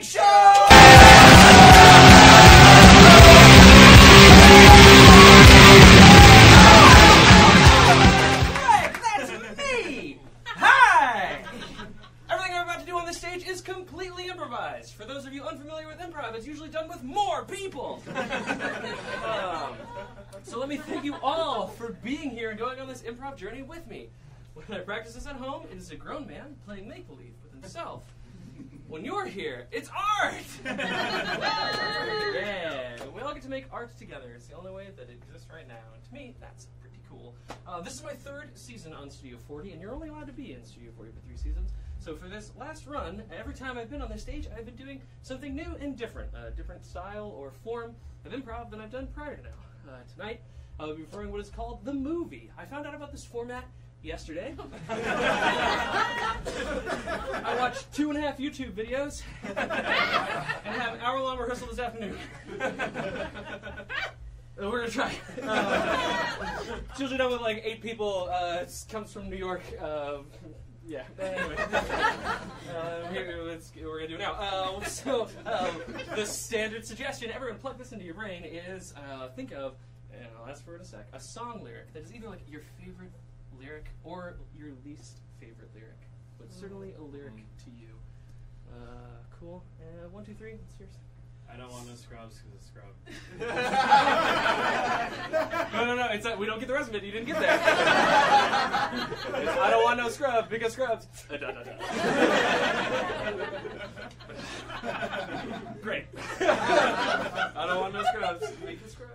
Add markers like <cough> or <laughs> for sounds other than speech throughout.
Big Show! That's me! Hi! Everything I'm about to do on this stage is completely improvised. For those of you unfamiliar with improv, it's usually done with more people. <laughs> Um, so let me thank you all for being here and going on this improv journey with me. When I practice this at home, it is a grown man playing make believe with himself. When you're here, it's art! <laughs> yeah, we all get to make art together. It's the only way that it exists right now. And to me, that's pretty cool. Uh, this is my third season on Studio 40, and you're only allowed to be in Studio 40 for three seasons. So for this last run, every time I've been on this stage, I've been doing something new and different, a different style or form of improv than I've done prior to now. Uh, tonight, I'll be performing what is called the movie. I found out about this format yesterday. <laughs> I watched two and a half YouTube videos and have an hour long rehearsal this afternoon. <laughs> We're gonna try. Uh, it's usually done with like eight people. Uh, it comes from New York. Uh, yeah. Anyway, uh, here, we're gonna do it now. Uh, so um, the standard suggestion, everyone plug this into your brain, is uh, think of, and I'll ask for it in a sec, a song lyric that is either like your favorite lyric or your least favorite lyric, but certainly a lyric to you. Uh, cool. Uh, one, two, three. It's yours. I don't want no scrubs because it's scrub. <laughs> No, no, no. It's uh, we don't get the rest of it. You didn't get there. I don't want no scrubs because scrubs. <laughs> Uh, da, da, da. Great. I don't want no scrubs because scrubs.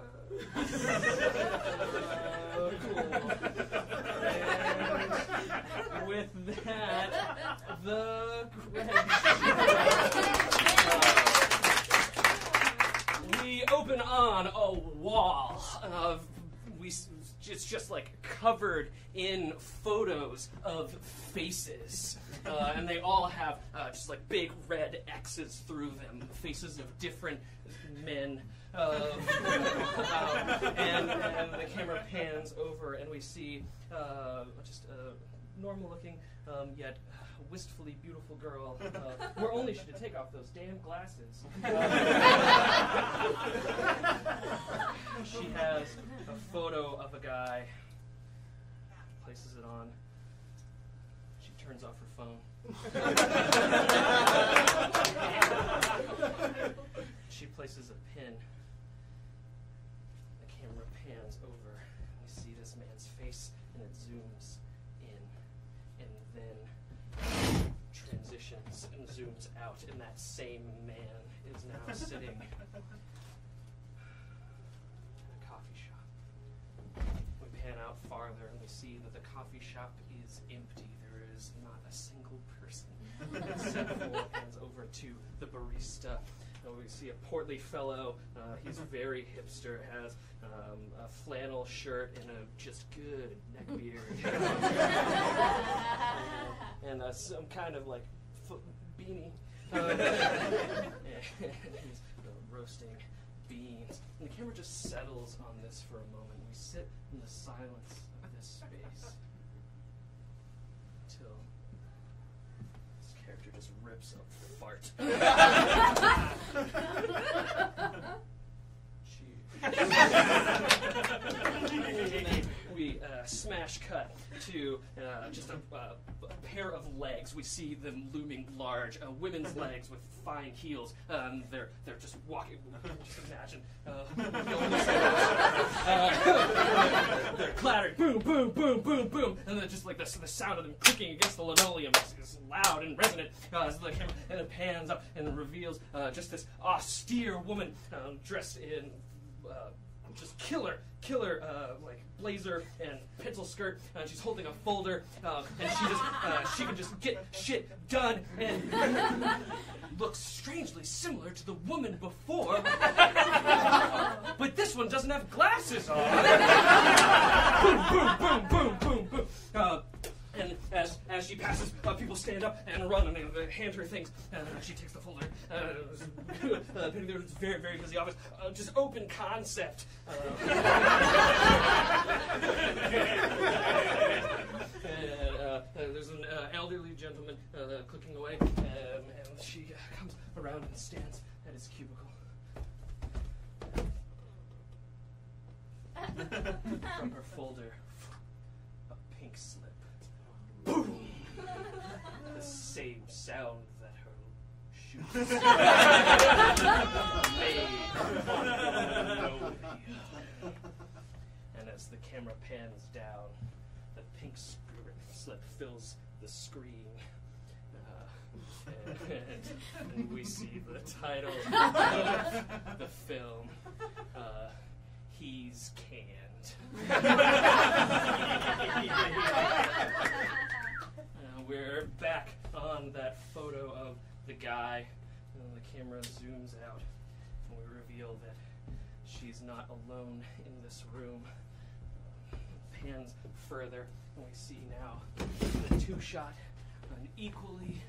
Uh, cool. With that, <laughs> the we open on a wall of we it's just like covered in photos of faces. Uh, and they all have uh, just like big red x's through them faces of different men. Uh, <laughs> um, and, and the camera pans over and we see uh, just a normal looking um, yet wistfully beautiful girl uh, where only she to take off those damn glasses <laughs> she has a photo of a guy, places it on. She turns off her phone. she places a pin. The camera pans over. We see this man's face and it zooms then transitions and zooms out, and that same man is now <laughs> sitting in a coffee shop. We pan out farther and we see that the coffee shop is empty. There is not a single person. Except for <laughs> hands over to the barista. And we see a portly fellow. Uh, he's very hipster. Has um, a flannel shirt and a just good neck beard, <laughs> <laughs> and uh, some kind of like fo- beanie. Uh, <laughs> he's uh, roasting beans. And the camera just settles on this for a moment. We sit in the silence of this space just rips a fart. <laughs> Cheers. <laughs> <laughs> we uh, smash cut to uh, just a, uh, a pair of legs. We see them looming large, uh, women's legs with fine heels. Um, they're they're just walking. Just imagine. Uh, <laughs> <laughs> uh, they're clattering, boom, boom, boom, boom, boom, and then just like the, the sound of them clicking against the linoleum is, is loud and resonant uh, as the camera and it pans up and reveals uh, just this austere woman um, dressed in uh, just killer, killer, uh, like blazer and pencil skirt, and she's holding a folder, uh, and she just, uh, she can just get shit done, and <laughs> looks strangely similar to the woman before, but this one doesn't have glasses on. <laughs> boom, boom, boom, boom, boom, boom. And as, as she passes, uh, people stand up and run and they, hand her things. Uh, she takes the folder. Uh, <laughs> uh, it's a very, very busy office. Uh, just open concept. Uh, <laughs> uh, uh, there's an uh, elderly gentleman uh, clicking away, um, and she uh, comes around and stands at his cubicle. <laughs> From her folder, a pink slip. Boom! The same sound that her made. And as the camera pans down, the pink slip fills the screen. Uh, and, and we see the title of the film. Uh, He's canned. Uh, we're back on that photo of the guy. And the camera zooms out, and we reveal that she's not alone in this room. Pans further, and we see now the two shot, an equally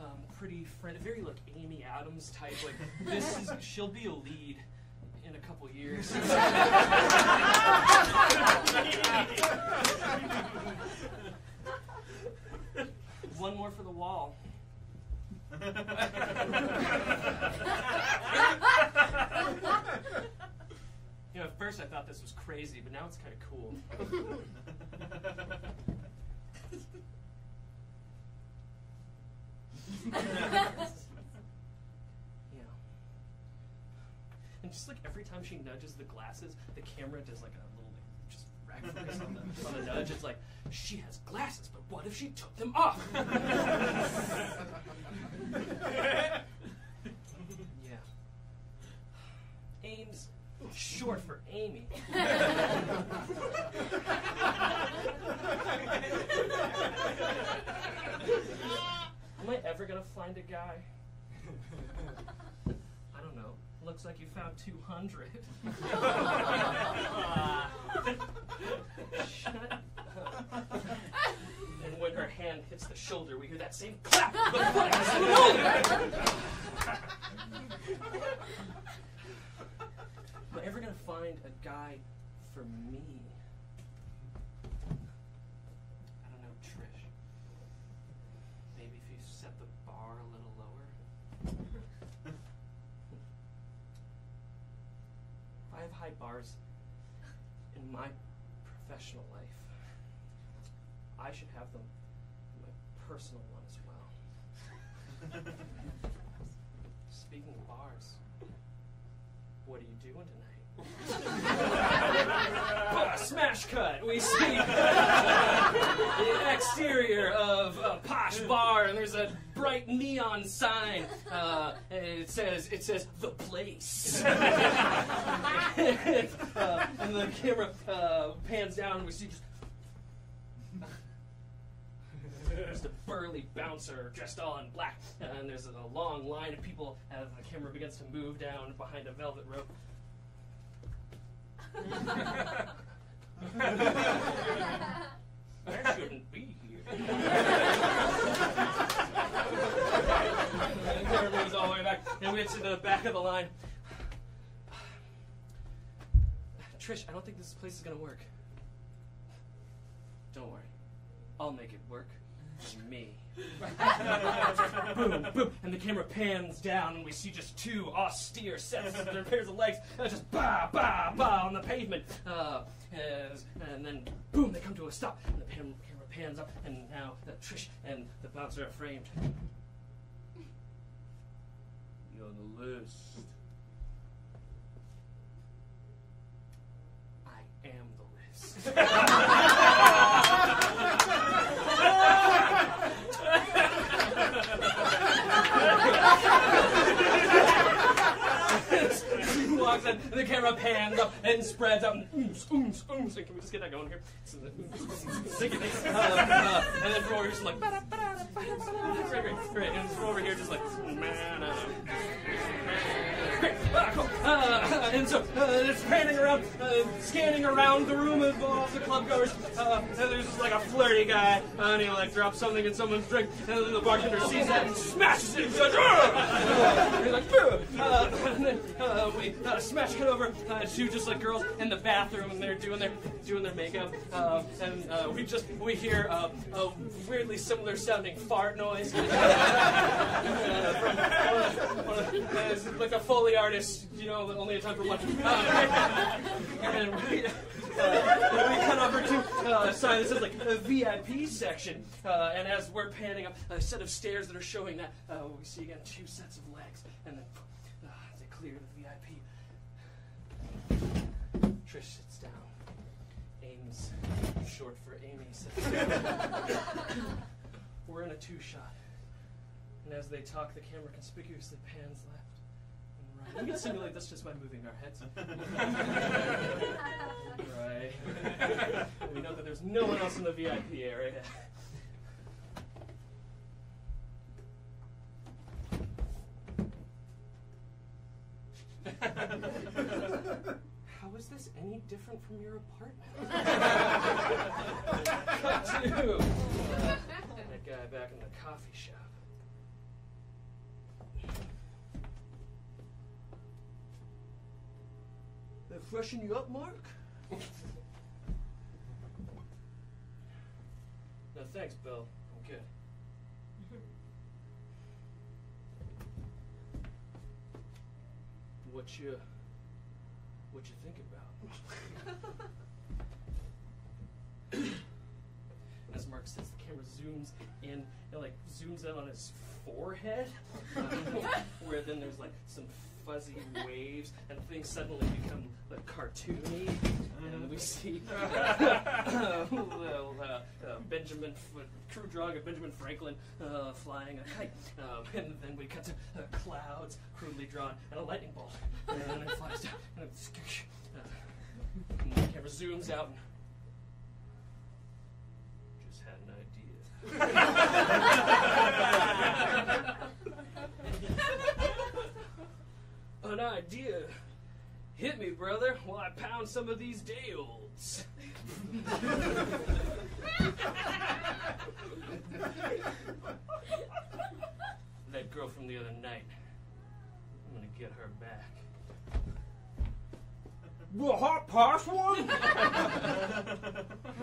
um, pretty friend, very like Amy Adams type. Like this is, she'll be a lead in a couple years. <laughs> One more for the wall. You know, at first I thought this was crazy, but now it's kind of cool. <laughs> Yeah. And just like every time she nudges the glasses, the camera does like a little like, just rack focus on the, on the nudge. It's like she has glasses, but what if she took them off? <laughs> yeah. Ames, short for Amy. Am I ever gonna find a guy? I don't know. Looks like you found 200. <laughs> Shut up. And when her hand hits the shoulder, we hear that same clap of the flags. Am I ever gonna find a guy for me? I don't know, Trish. Maybe if you set the bar a little lower. if <laughs> I have high bars in my professional life, I should have them personal one as well. <laughs> Speaking of bars, what are you doing tonight? <laughs> <laughs> Smash cut. We see the exterior of a posh bar, and there's a bright neon sign. Uh, and it says it says the place. uh, and the camera uh, pans down, and we see just. Just a burly bouncer dressed all in black, and there's a long line of people as the camera begins to move down behind a velvet rope. I shouldn't be here. and the camera moves all the way back, and we get to the back of the line. Trish, I don't think this place is gonna work. Don't worry, I'll make it work. Me. boom, boom, and the camera pans down, and we see just two austere sets of their pairs of legs, uh, just ba ba ba on the pavement. Uh, and then boom, they come to a stop, and the pan, camera pans up, and now the Trish and the bouncer are framed. You're on the list. I am the list. <laughs> And the camera pans up and spreads out, and ooms, ooms, ooms. And can we just get that going here? Uh, uh, and then from over here, just like, great, great, great. And from over here, just like, uh, Great. Ah, cool. Uh, and so uh, it's panning around, uh, scanning around the room of all the clubgoers. Uh, and there's like a flirty guy, uh, and he like drops something in someone's drink, and then the bartender sees that and smashes it. He's like, "Ugh!" he's like, uh, and then uh, we uh, smash cut over uh, to just like girls in the bathroom, and they're doing their doing their makeup, uh, and uh, we just we hear uh, a weirdly similar sounding fart noise <laughs> uh, from like a Foley artist, you know, only a time for one. Uh, and we, uh, we cut over to uh, sign that says like a VIP section. Uh, and as we're panning up a set of stairs that are showing that, uh, we see again two sets of legs. And then uh, they clear the VIP. Trish sits down. Ames, short for Amy, sits down. We're in a two shot. And as they talk, the camera conspicuously pans left. <laughs> We can simulate this just by moving our heads. <laughs> right. we know that there's no one else in the VIP area. How is this any different from your apartment? <laughs> Cut They freshen you up, Mark? no, thanks, Bill. I'm good. What you, what you think about? <laughs> As Mark says, the camera zooms in and like zooms in on his forehead, um, <laughs> <laughs> where then there's like some fuzzy waves and things suddenly become like cartoony, and we see uh, <laughs> well, uh, uh, Benjamin F- crew drawing of Benjamin Franklin uh, flying a kite, um, and then we cut to uh, clouds crudely drawn and a lightning bolt, and then it flies down, and, uh, and the camera zooms out. And, just had an idea. <laughs> an idea. Hit me, brother, some of these day olds. that girl from the other night. I'm gonna get her back. The hot pass one?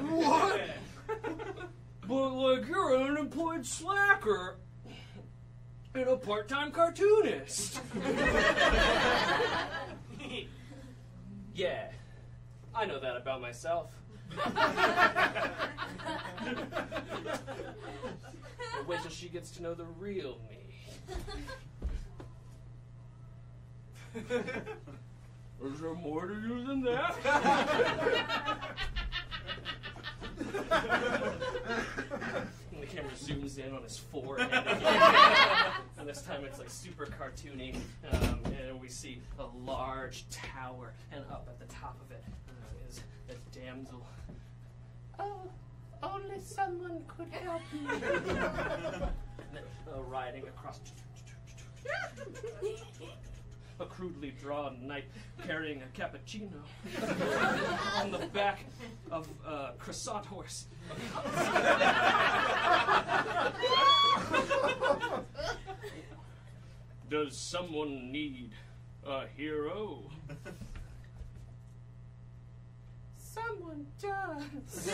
what? But like you're an unemployed slacker and a part-time cartoonist. <laughs> yeah, I know that about myself. But wait till she gets to know the real me. Is there more to you than that? And the camera zooms in on his forehead <laughs> and this time it's like super cartoony. Um, and we see a large tower, and up at the top of it uh, is a damsel. Oh, only someone could help me. <laughs> then, uh, riding across. A crudely drawn knight carrying a cappuccino <laughs> on the back of a croissant horse. <laughs> Does someone need a hero? Someone does.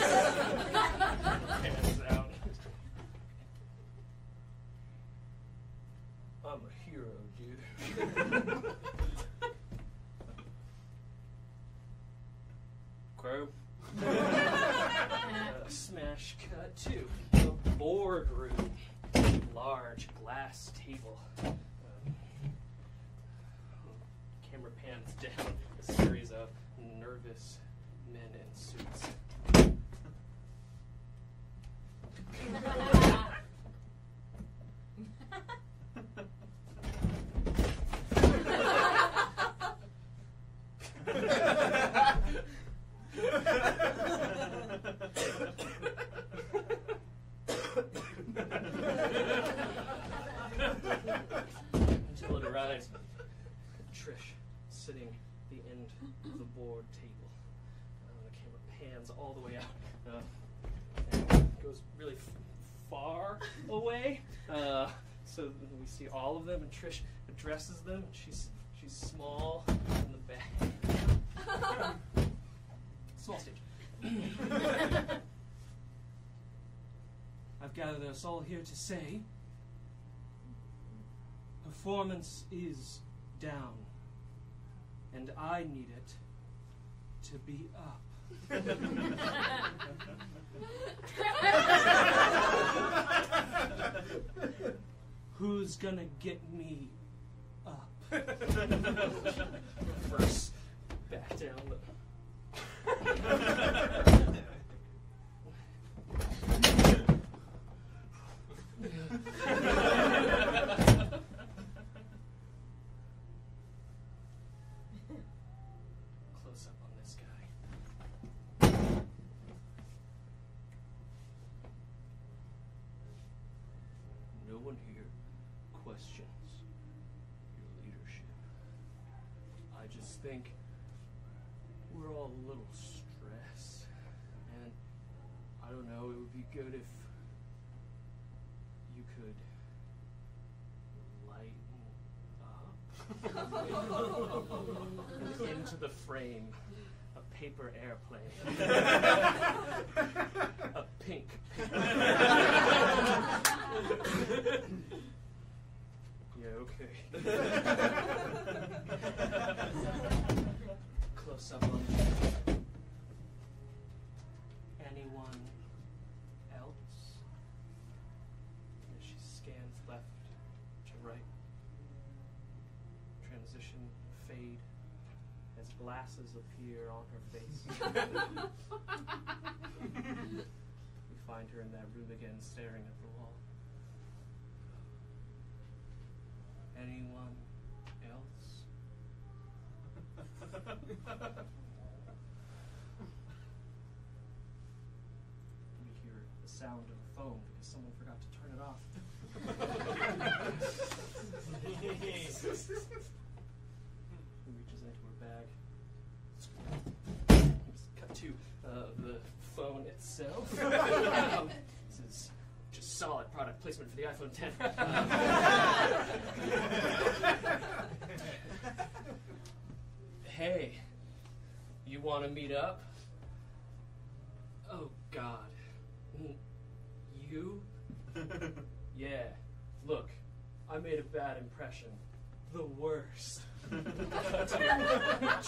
Hands out. I'm a hero, dude. Crow. Uh, smash cut to the boardroom. Large glass table. Um, camera pans down a series of nervous men in suits. Until it arrives. Trish sitting at the end of the board table. Uh, the camera pans all the way out. Uh, and goes really f- far <laughs> away. Uh, so we see all of them, and Trish addresses them. And she's she's small in the back. <laughs> Small stage. <laughs> I've gathered us all here to say performance is down, and I need it to be up. <laughs> Who's gonna get me up? <laughs> First, back down the. Close up on this guy. No one here questions your leadership. I just think we're all a little stressed. And I don't know, it would be good if you could lighten up. And <laughs> into the frame, a paper airplane. <laughs> a pink <laughs> yeah, okay. Close up on <laughs> face. we find her in that room again, staring at the wall. Anyone else? We hear the sound of a phone because someone forgot to turn it off. <laughs> <laughs> phone itself. Um, <laughs> this is just solid product placement for the iPhone 10. <laughs> hey, you want to meet up? Oh, God. You? <laughs> Yeah. Look, I made a bad impression. The worst.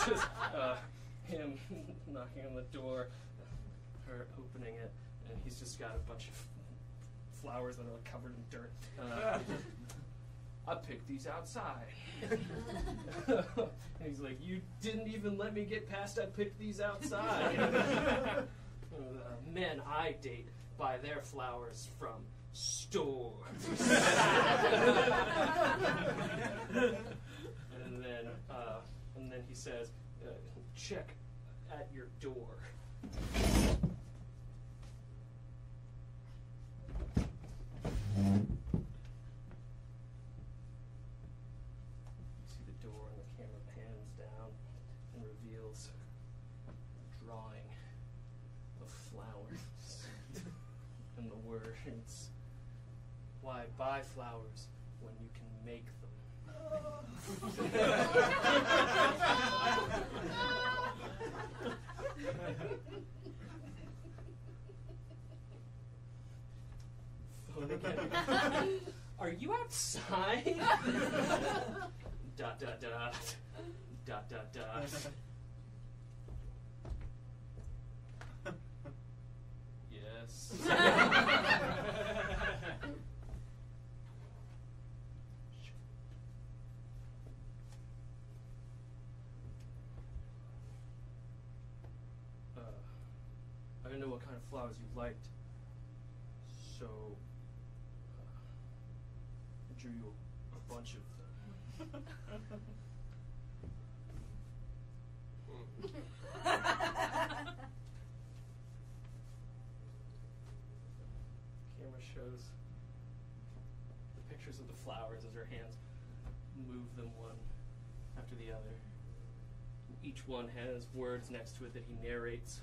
Just uh, him knocking on the door, her opening it, and he's just got a bunch of flowers that are like covered in dirt. Uh, <laughs> I picked these outside. and <laughs> he's like, You didn't even let me get past I picked these outside. <laughs> uh, men I date buy their flowers from stores. and then, uh, and then he says, uh, "Check at your door." You see the door, and the camera pans down and drawing of flowers <laughs> and the words, "Why buy flowers when you can make them?" <laughs> Are you outside? <laughs> dot dot dot. Dot dot dot. Yes. <laughs> uh, I didn't know what kind of flowers you liked, so uh, I drew you a bunch of them. <laughs> <laughs> Camera shows the pictures of the flowers as her hands move them one after the other. Each one has words next to it that he narrates.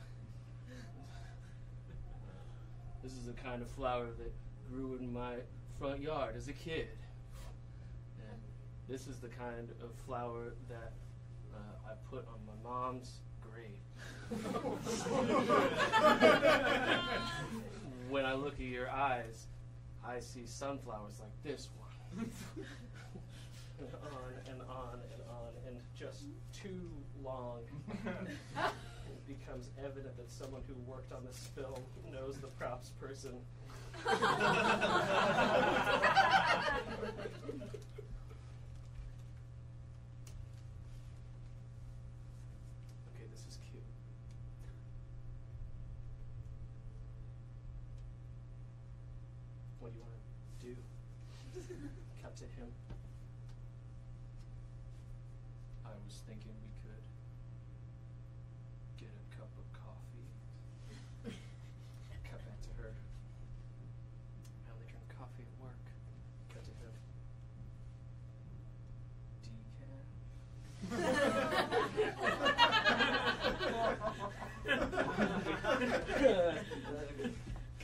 This is the kind of flower that grew in my front yard as a kid. And this is the kind of flower that uh, I put on my mom's grave. <laughs> <laughs> when I look at your eyes, I see sunflowers like this one. <laughs> and on and on and on, and just too long, <laughs> it becomes evident that someone who worked on this film knows the props person. <laughs> okay, this is cute. What do you want to do? Cut to him. I was thinking we could get a cup of coffee. Cut back to her. I only drink coffee at work. Cut to him.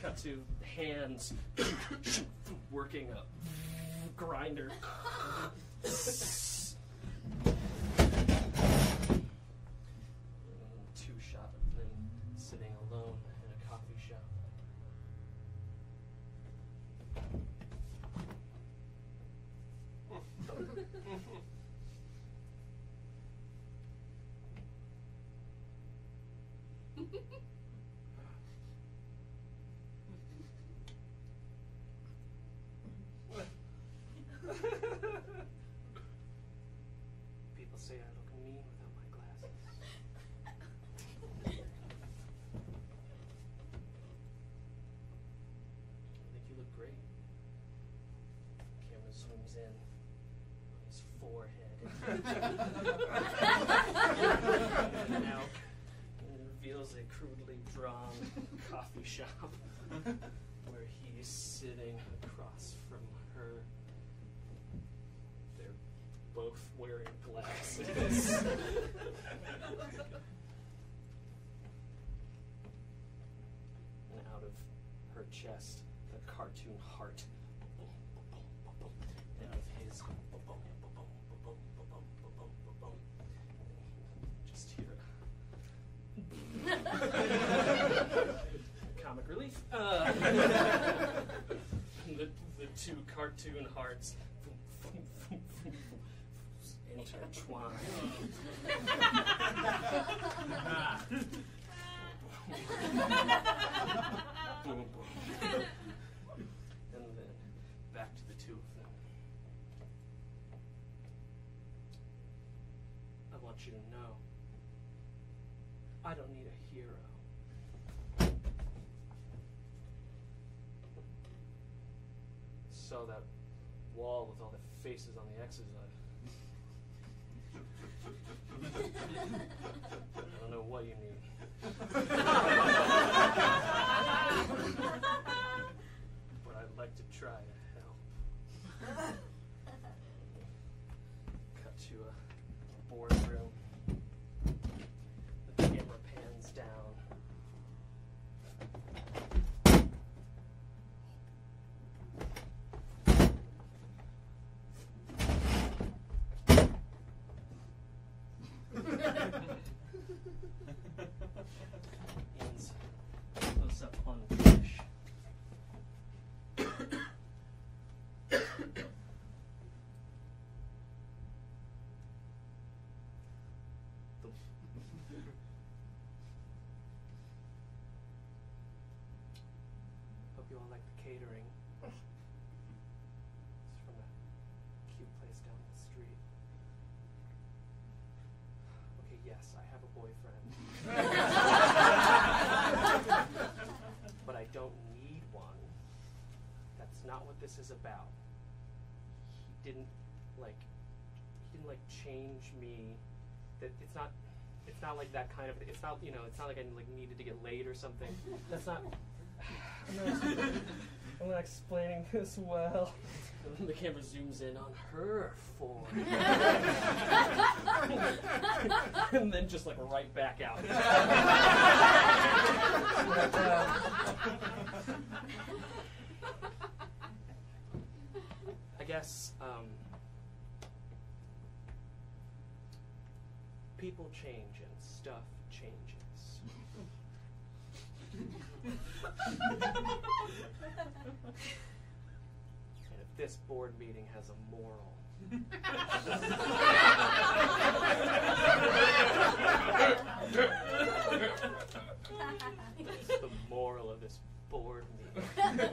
Cut to hands <coughs> working a grinder. People say I look mean without my glasses. I think you look great. Camera zooms in on his forehead. <laughs> <laughs> <laughs> and now it reveals a crudely drawn coffee shop where he's sitting and out of her chest, the cartoon heart. And out of his, just hear <laughs> comic relief. Uh, <laughs> the, the two cartoon hearts intertwine. <laughs> Ah. Boom, boom. You all like the catering. It's from a cute place down the street. Okay, yes, I have a boyfriend. <laughs> but I don't need one. That's not what this is about. He didn't like he didn't like change me. That it's not it's not like that kind of it's not you know, it's not like I like needed to get laid or something. That's not I'm not, I'm not explaining this well. And then the camera zooms in on her forehead. <laughs> and then just like right back out. But, <laughs> uh, I guess um, people change and stuff changes and if this board meeting has a moral. the moral of this board meeting.